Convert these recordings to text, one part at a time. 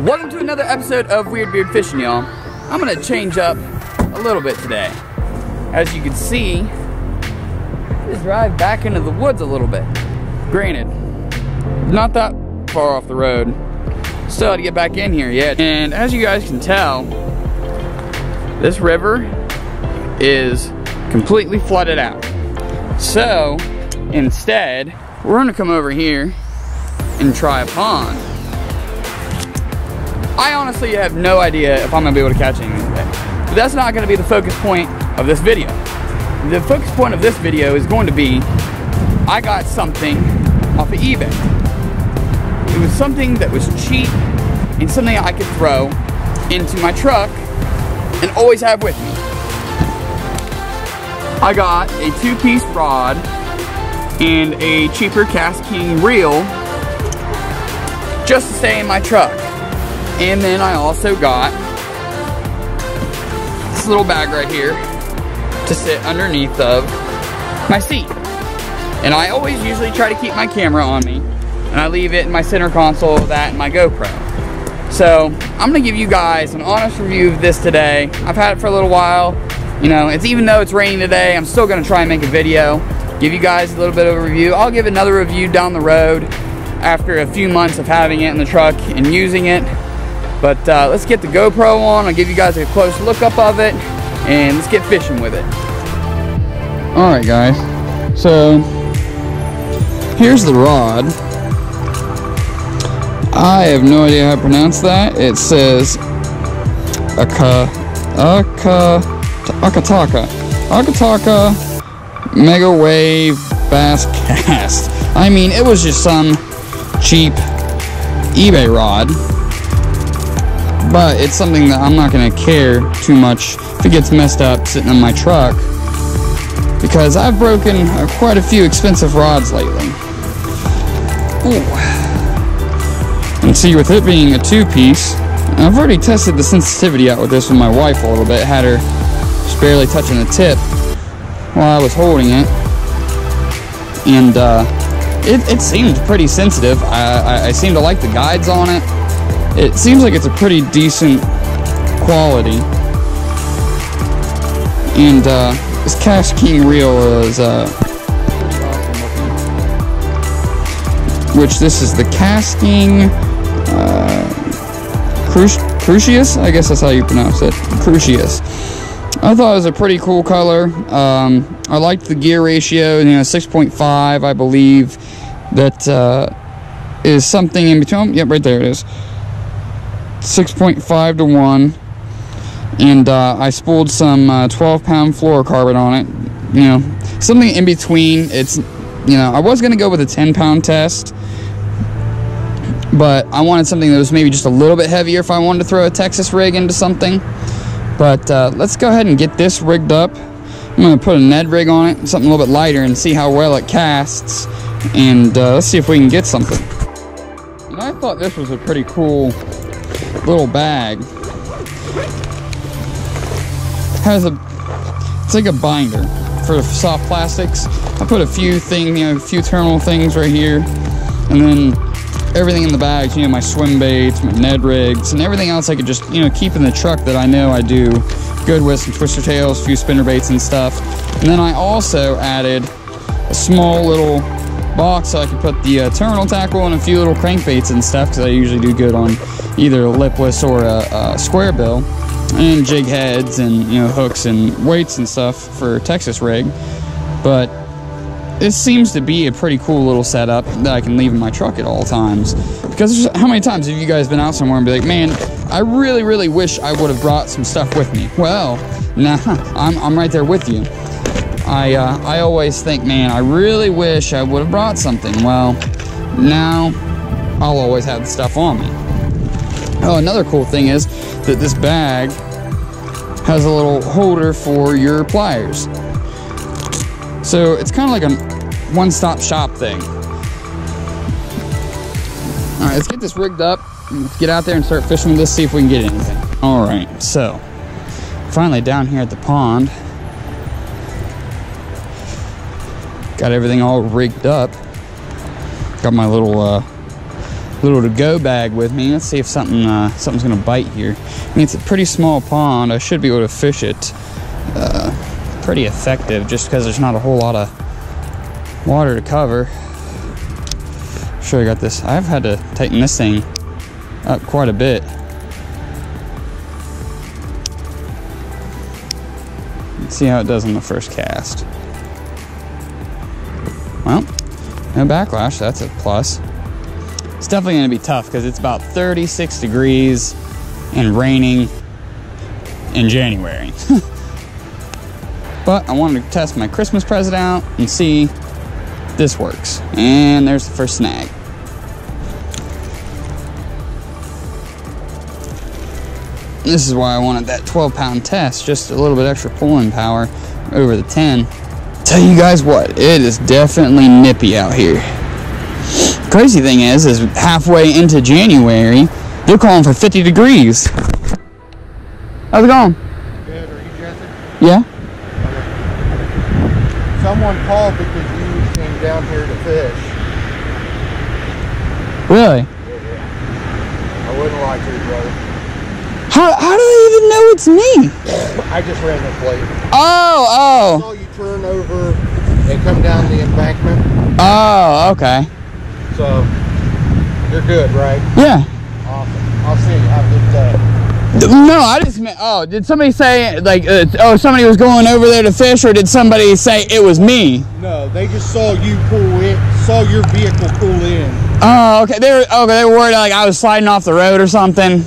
Welcome to another episode of Weird Beard Fishing, y'all. I'm gonna change up a little bit today. As you can see, just drive back into the woods a little bit. Granted, not that far off the road. Still had to get back in here yet. And as you guys can tell, this river is completely flooded out. So, instead, we're gonna come over here and try a pond. I honestly have no idea if I'm gonna be able to catch anything today. But that's not gonna be the focus point of this video. The focus point of this video is going to be, I got something off of eBay. It was something that was cheap and something I could throw into my truck and always have with me. I got a two-piece rod and a cheaper KastKing reel just to stay in my truck. And then I also got this little bag right here to sit underneath of my seat. And I always usually try to keep my camera on me. And I leave it in my center console, that and my GoPro. So I'm gonna give you guys an honest review of this today. I've had it for a little while. You know, it's even though it's raining today, I'm still gonna try and make a video. Give you guys a little bit of a review. I'll give another review down the road after a few months of having it in the truck and using it. But uh, let's get the GoPro on. I'll give you guys a close look up of it and let's get fishing with it. All right, guys. So here's the rod. I have no idea how to pronounce that. It says Aka Aka Akataka Akataka Mega Wave Bass Cast. I mean, it was just some cheap eBay rod but it's something that I'm not going to care too much if it gets messed up sitting in my truck because I've broken uh, quite a few expensive rods lately. Ooh. And see, with it being a two-piece, I've already tested the sensitivity out with this with my wife a little bit, had her just barely touching the tip while I was holding it. And uh, it, it seemed pretty sensitive. I, I, I seem to like the guides on it it seems like it's a pretty decent quality. And uh, this KastKing reel is uh, which this is the KastKing uh, Crucius. I guess that's how you pronounce it, Crucius. I thought it was a pretty cool color. Um, I liked the gear ratio, you know, 6.5, I believe. That uh, is something in between. Oh, yep, right there it is. 6.5 to 1 and uh, I spooled some uh, 12 pound fluorocarbon on it you know something in between. It's you know I was gonna go with a 10 pound test but I wanted something that was maybe just a little bit heavier if I wanted to throw a Texas rig into something. But uh, let's go ahead and get this rigged up. I'm gonna put a Ned rig on it something a little bit lighter and see how well it casts. And uh, let's see if we can get something. And I thought this was a pretty cool little bag. Has a, it's like a binder for soft plastics. I put a few thing, you know, a few terminal things right here, and then everything in the bags, you know, my swim baits, my Ned rigs, and everything else I could just, you know, keep in the truck that I know I do good with, some twister tails, a few spinner baits and stuff. And then I also added a small little box so I can put the uh, terminal tackle and a few little crankbaits and stuff because I usually do good on either a lipless or a, a, square bill. And jig heads and you know hooks and weights and stuff for Texas rig. But this seems to be a pretty cool little setup that I can leave in my truck at all times. Because how many times have you guys been out somewhere and be like man I really really wish I would have brought some stuff with me. Well nah I'm, I'm right there with you I, uh, I always think, man, I really wish I would have brought something. Well, now I'll always have the stuff on me. Oh, another cool thing is that this bag has a little holder for your pliers. So it's kind of like a one-stop shop thing. All right, let's get this rigged up. Let's get out there and start fishing with this, see if we can get anything. All right, so finally down here at the pond. Got everything all rigged up. Got my little uh, little to-go bag with me. Let's see if something uh, something's gonna bite here. I mean, it's a pretty small pond. I should be able to fish it uh, pretty effective just because there's not a whole lot of water to cover. Sure, I got this. I've had to tighten this thing up quite a bit. Let's see how it does on the first cast. No backlash, that's a plus. It's definitely gonna be tough because it's about 36 degrees and raining in January. but I wanted to test my Christmas present out and see this works. And there's the first snag. This is why I wanted that 12 pound test, just a little bit extra pulling power over the 10. Tell you guys what, it is definitely nippy out here. Crazy thing is, is halfway into January, they're calling for 50 degrees. How's it going? Good, are you Jesse? Yeah? Someone called because you came down here to fish. Really? I wouldn't lie to you, brother. How, how do they it's me? I just ran the plate. Oh, I oh, saw you turn over and come down the embankment, oh, okay. so you're good, right? Yeah. Awesome. I'll see you. Have a good day. No, I just meant, oh, did somebody say, like, uh, oh, somebody was going over there to fish, or did somebody say it was me? No, they just saw you pull in, saw your vehicle pull in. Oh, okay. They were, okay, they were worried, like, I was sliding off the road or something.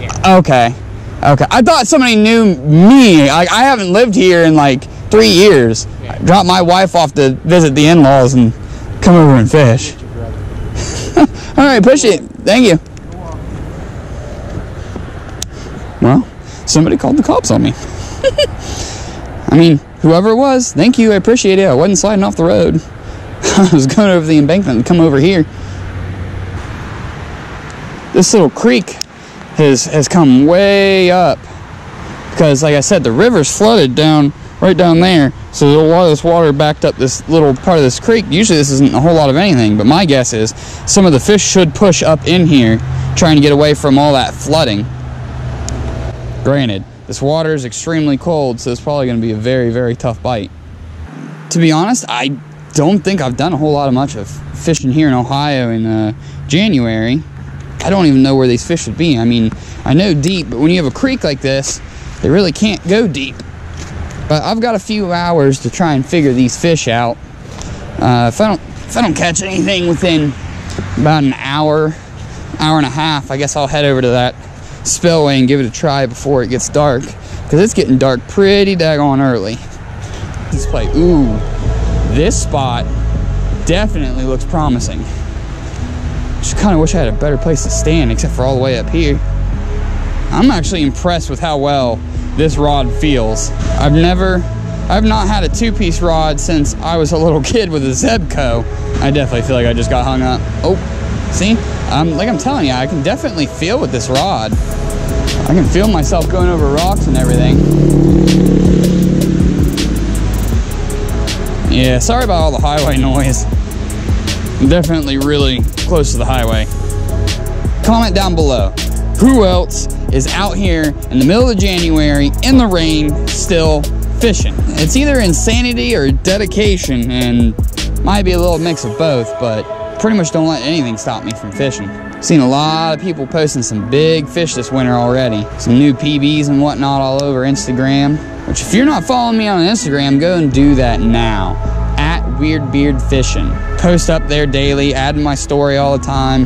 Yeah. Okay. Okay. I thought somebody knew me. Like, I haven't lived here in, like, three years. I dropped my wife off to visit the in-laws and come over and fish. All right, push it. Thank you. Well, somebody called the cops on me. I mean, whoever it was, thank you. I appreciate it. I wasn't sliding off the road. I was going over the embankment and come over here. This little creek has has come way up because, like I said, the river's flooded down right down there. So a lot of this water backed up this little part of this creek. Usually this isn't a whole lot of anything, but my guess is some of the fish should push up in here, trying to get away from all that flooding. Granted, this water is extremely cold, so it's probably going to be a very, very tough bite. To be honest, I don't think I've done a whole lot of much of fishing here in Ohio in uh, January. I don't even know where these fish would be. I mean, I know deep, but when you have a creek like this, they really can't go deep. But I've got a few hours to try and figure these fish out. Uh, if I don't, if I don't catch anything within about an hour, hour and a half, I guess I'll head over to that spillway and give it a try before it gets dark, because it's getting dark pretty daggone early. Let's play. Ooh, this spot definitely looks promising. Just kind of wish I had a better place to stand, except for all the way up here. I'm actually impressed with how well this rod feels. I've never, I've not had a two-piece rod since I was a little kid with a Zebco. I definitely feel like I just got hung up. Oh, see? Um, like I'm telling you, I can definitely feel with this rod. I can feel myself going over rocks and everything. Yeah, sorry about all the highway noise. Definitely really close to the highway. Comment down below. Who else is out here in the middle of January in the rain still fishing? It's either insanity or dedication and might be a little mix of both, but pretty much don't let anything stop me from fishing. Seen a lot of people posting some big fish this winter already. Some new PBs and whatnot all over Instagram. Which if you're not following me on Instagram, go and do that now. At Weird Beard Fishing. Post up there daily, adding my story all the time.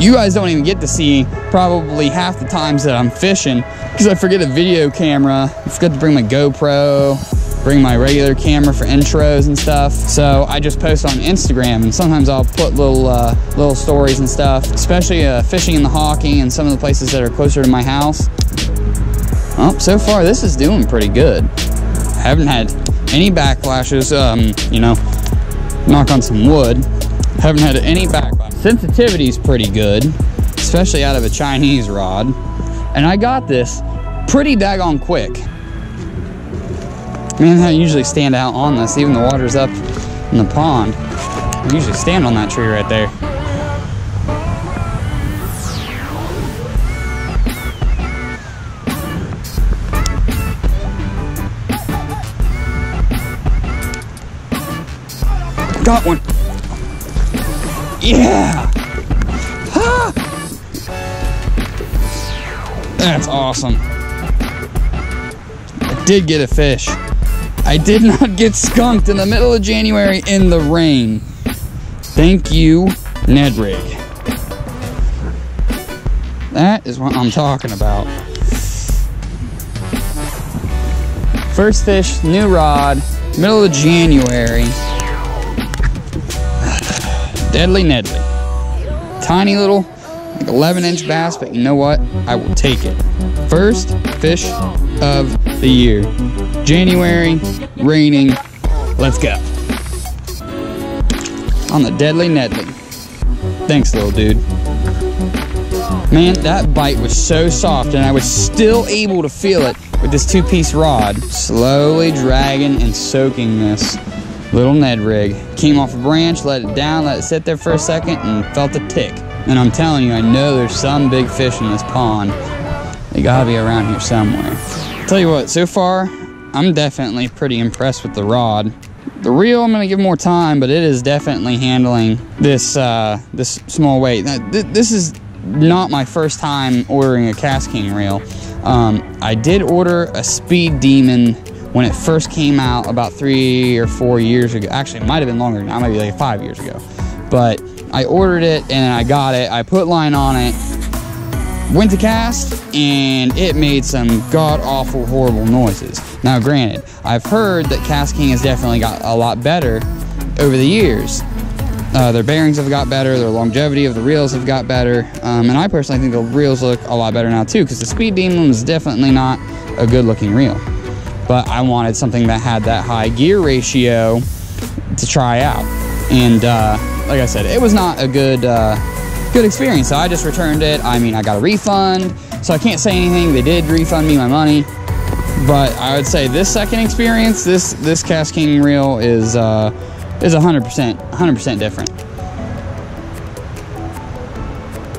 You guys don't even get to see probably half the times that I'm fishing because I forget a video camera. I forget to bring my GoPro, bring my regular camera for intros and stuff. So I just post on Instagram and sometimes I'll put little uh, little stories and stuff, especially uh, fishing in the Hocking and some of the places that are closer to my house. Well, so far this is doing pretty good. Haven't had any backlashes. um, you know, knock on some wood. Haven't had any backlash. Sensitivity's pretty good, especially out of a Chinese rod. And I got this pretty daggone quick. Man, I usually stand out on this, even the water's up in the pond. I usually stand on that tree right there. Got one. Yeah. Ah. That's awesome. I did get a fish. I did not get skunked in the middle of January in the rain. Thank you, Ned Rig. That is what I'm talking about. First fish, new rod, middle of January. Deadly Nedley. Tiny little, like 11 inch bass, but you know what? I will take it. First fish of the year. January, raining. Let's go. On the Deadly Nedley. Thanks, little dude. Man, that bite was so soft, and I was still able to feel it with this two-piece rod, slowly dragging and soaking this little Ned rig. Came off a branch, let it down, let it sit there for a second, and felt a tick. And I'm telling you, I know there's some big fish in this pond. They gotta be around here somewhere. Tell you what, so far, I'm definitely pretty impressed with the rod. The reel, I'm gonna give more time, but it is definitely handling this uh, this small weight. Now, th this is not my first time ordering a KastKing reel. Um, I did order a Speed Demon when it first came out about three or four years ago. Actually, it might have been longer now, maybe like five years ago. But I ordered it and I got it. I put line on it, went to cast, and it made some god awful, horrible noises. Now, granted, I've heard that KastKing has definitely got a lot better over the years. Uh, their bearings have got better, their longevity of the reels have got better, um, and I personally think the reels look a lot better now too, because the Speed Demon is definitely not a good looking reel. But I wanted something that had that high gear ratio to try out. And uh, like I said, it was not a good, uh, good experience, so I just returned it. I mean, I got a refund, so I can't say anything. They did refund me my money. But I would say this second experience, this this KastKing reel is uh, is 100%, 100% different.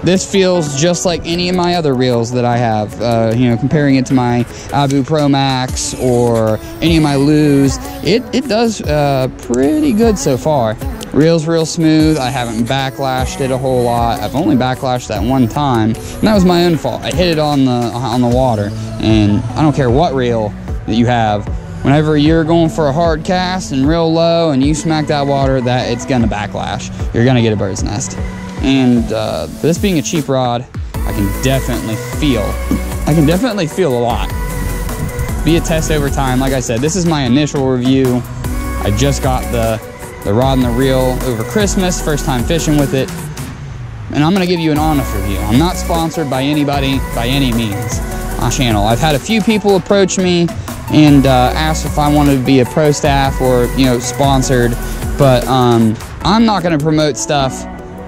This feels just like any of my other reels that I have. Uh, you know, comparing it to my Abu Pro Max or any of my Lew's, it, it does uh, pretty good so far. Reel's real smooth. I haven't backlashed it a whole lot. I've only backlashed that one time, and that was my own fault. I hit it on the on the water, and I don't care what reel that you have. Whenever you're going for a hard cast and real low, and you smack that water, that it's gonna backlash. You're gonna get a bird's nest. And uh, this being a cheap rod, I can definitely feel. I can definitely feel a lot. Be a test over time. Like I said, this is my initial review. I just got the the rod and the reel over Christmas, first time fishing with it. And I'm gonna give you an honest review. I'm not sponsored by anybody by any means on channel. I've had a few people approach me and uh, ask if I wanted to be a pro staff or, you know, sponsored. But um, I'm not gonna promote stuff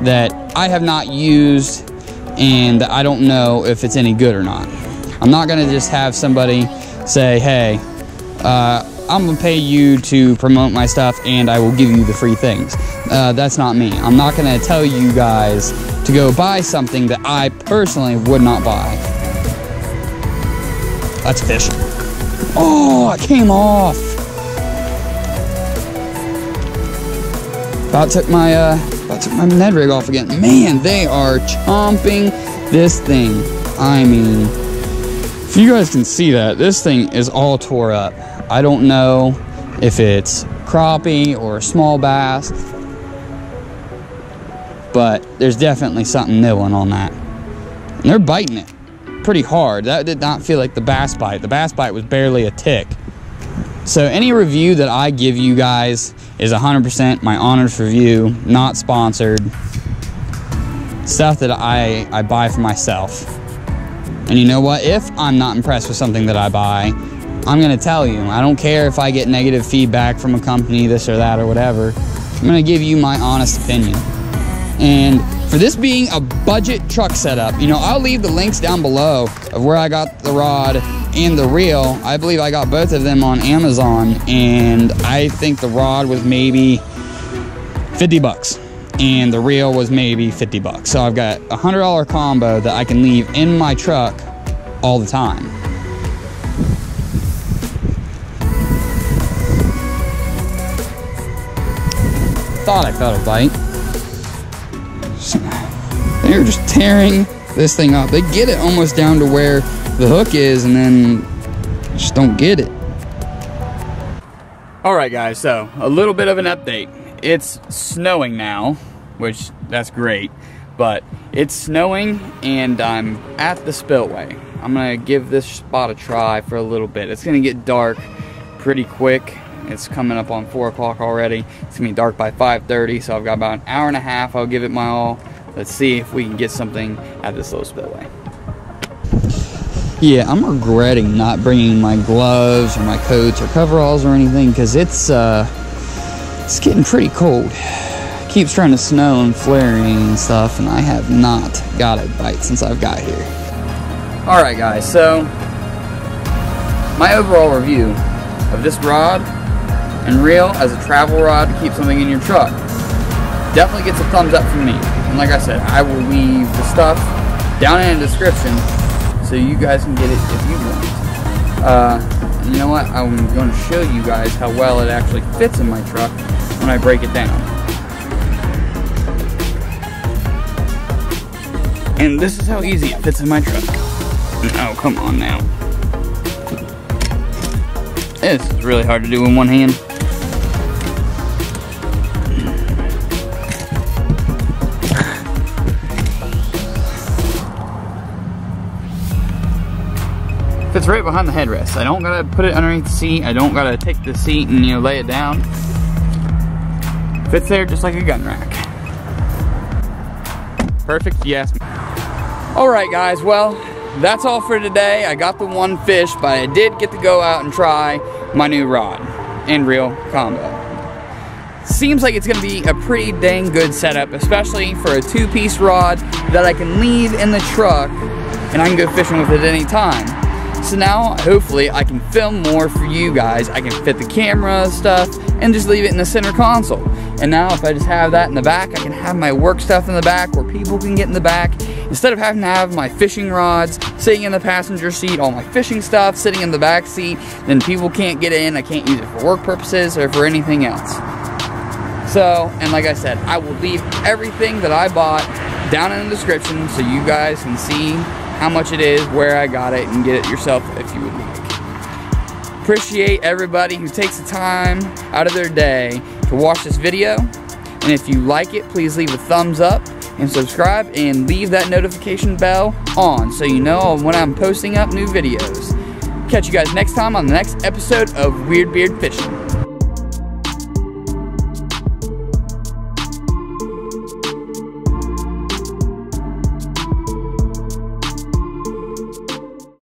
that I have not used and I don't know if it's any good or not. I'm not gonna just have somebody say, hey, uh, I'm gonna pay you to promote my stuff and I will give you the free things. Uh, that's not me. I'm not gonna tell you guys to go buy something that I personally would not buy. That's fish. Oh, it came off. About took my uh, took my Ned rig off again. Man, they are chomping this thing. I mean, if you guys can see that, this thing is all tore up. I don't know if it's crappie or a small bass, but there's definitely something nibbling on that. And they're biting it pretty hard. That did not feel like the bass bite. The bass bite was barely a tick. So any review that I give you guys is 100% my honest review, not sponsored. Stuff that I, I buy for myself. And you know what? If I'm not impressed with something that I buy, I'm gonna tell you. I don't care if I get negative feedback from a company, this or that or whatever. I'm gonna give you my honest opinion. And for this being a budget truck setup, you know, I'll leave the links down below of where I got the rod and the reel. I believe I got both of them on Amazon, and I think the rod was maybe 50 bucks and the reel was maybe 50 bucks. So I've got a $100 combo that I can leave in my truck all the time. thought I felt a bite. They're just tearing this thing up. They get it almost down to where the hook is and then just don't get it. All right, guys, so a little bit of an update. It's snowing now, which that's great, but it's snowing and I'm at the spillway. I'm gonna give this spot a try for a little bit. It's gonna get dark pretty quick. It's coming up on four o'clock already. It's gonna be dark by 5.30, so I've got about an hour and a half. I'll give it my all. Let's see if we can get something at this little spillway. Yeah, I'm regretting not bringing my gloves or my coats or coveralls or anything because it's uh, it's getting pretty cold. Keeps trying to snow and flaring and stuff, and I have not got a bite since I've got here. All right, guys. So my overall review of this rod and reel as a travel rod to keep something in your truck definitely gets a thumbs up from me. And like I said, I will leave the stuff down in the description so you guys can get it if you want. Uh, you know what? I'm going to show you guys how well it actually fits in my truck when I break it down. And this is how easy it fits in my truck. Oh, come on now. This is really hard to do in one hand. Fits right behind the headrest. I don't gotta put it underneath the seat. I don't gotta take the seat and you know lay it down. Fits there just like a gun rack. Perfect, yes. All right, guys. Well, that's all for today. I got the one fish, but I did get to go out and try my new rod and reel combo. Seems like it's gonna be a pretty dang good setup, especially for a two-piece rod that I can leave in the truck and I can go fishing with it any time. So now, hopefully, I can film more for you guys. I can fit the camera stuff and just leave it in the center console. And now if I just have that in the back, I can have my work stuff in the back where people can get in the back. Instead of having to have my fishing rods sitting in the passenger seat, all my fishing stuff sitting in the back seat, then people can't get in. I can't use it for work purposes or for anything else. So, and like I said, I will leave everything that I bought down in the description so you guys can see how much it is, where I got it, and get it yourself if you would like. Appreciate everybody who takes the time out of their day to watch this video. And if you like it, please leave a thumbs up and subscribe and leave that notification bell on so you know when I'm posting up new videos. Catch you guys next time on the next episode of Weird Beard Fishing.